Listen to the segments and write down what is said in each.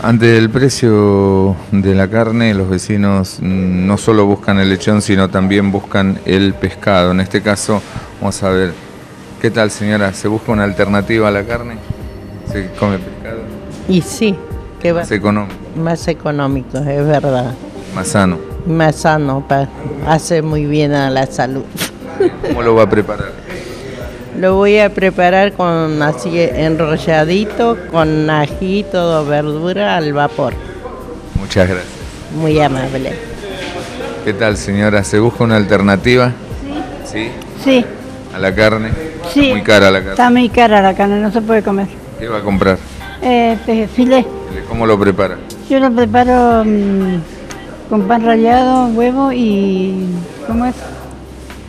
Ante el precio de la carne, los vecinos no solo buscan el lechón, sino también buscan el pescado. En este caso, vamos a ver, ¿qué tal señora? ¿Se busca una alternativa a la carne? ¿Se come pescado? Y sí, que va Más económico, más económico, es verdad. más sano. Más sano, pa- hace muy bien a la salud. ¿Cómo lo va a preparar? Lo voy a preparar con así enrolladito, con ají, todo verdura al vapor. Muchas gracias. Muy amable. ¿Qué tal señora? ¿Se busca una alternativa? Sí. Sí, ¿A la carne? sí. Muy cara la carne. Está muy cara la carne, no se puede comer. ¿Qué va a comprar? Eh, filé. ¿Cómo lo prepara? Yo lo preparo mm, con pan rallado, huevo y... ¿Cómo es?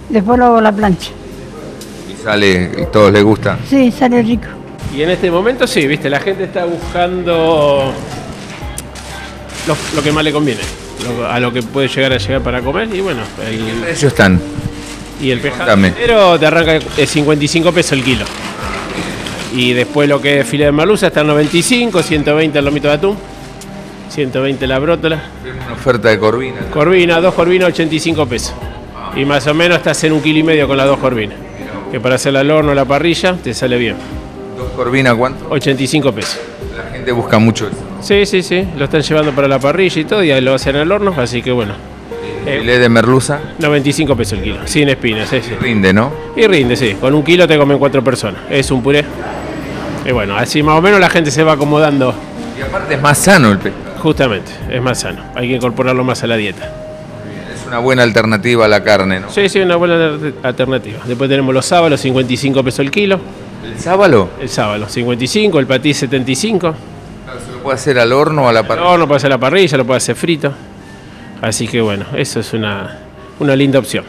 Después lo hago la plancha. Sale, y todos les gusta. Sí, sale rico. Y en este momento sí, viste, la gente está buscando lo, lo que más le conviene, lo- a lo que puede llegar a llegar para comer y bueno, el, Ellos están. y el pescado te arranca de 55 pesos el kilo. Y después lo que es filete de merluza está en 95, 120 el lomito de atún, 120 la brótola. Una oferta de corvina. Corvina, dos corvinas, 85 pesos. Y más o menos estás en un kilo y medio con las dos corvinas. Que para hacerla al horno o la parrilla te sale bien. ¿Dos corvina cuánto? 85 pesos. La gente busca mucho eso. Sí, sí, sí, lo están llevando para la parrilla y todo, y ahí lo hacen al horno, así que bueno. Eh, Filé de merluza 95 pesos el kilo, sin espinas, sí, sí. rinde, ¿no? Y rinde, sí, con un kilo te comen cuatro personas. Es un puré. Y bueno, así más o menos la gente se va acomodando, Y aparte es más sano el pescado. justamente, es más sano. Hay que incorporarlo más a la dieta. Es una buena alternativa a la carne, ¿no? Sí, sí, una buena alter- alternativa. Después tenemos los sábalos, 55 pesos el kilo. ¿El sábalo? El sábalo, 55, el patí 75. ¿Se lo puede hacer al horno o a la El parrilla? horno puede hacer a la parrilla, lo puede hacer frito. Así que bueno, eso es una, una linda opción.